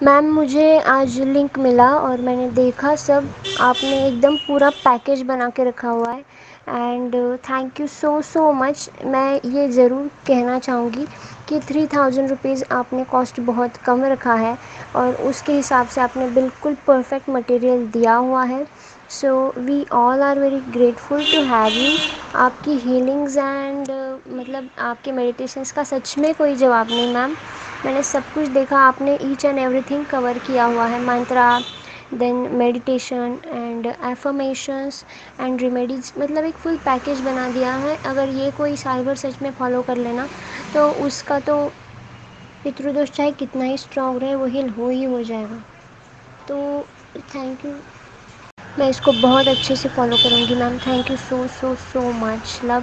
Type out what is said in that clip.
Ma'am, मुझे आज link मिला और मैंने देखा सब। आपने एकदम पूरा पैकेज बना के रखा हुआ है। And thank you so so much मैं ये ज़रूर कहना चाहूँगी कि थ्री थाउज़ेंड रुपीज़ आपने कॉस्ट बहुत कम रखा है और उसके हिसाब से आपने बिल्कुल परफेक्ट मटेरियल दिया हुआ है। So we all are very grateful to have you आपकी हीलिंग्स एंड मतलब आपके मेडिटेशंस का सच में कोई जवाब नहीं मैम मैंने सब कुछ देखा, आपने ईच एंड एवरीथिंग कवर किया हुआ है, mantra then meditation and affirmations and remedies मतलब एक फुल पैकेज बना दिया है। अगर ये कोई साल भर सच में फॉलो कर लेना तो उसका तो पितृदोष चाहे कितना ही स्ट्रांग रहे, वो हिल हो ही हो जाएगा। तो थैंक यू मैं इसको बहुत अच्छे से फॉलो करूँगी ma'am thank you so so so much love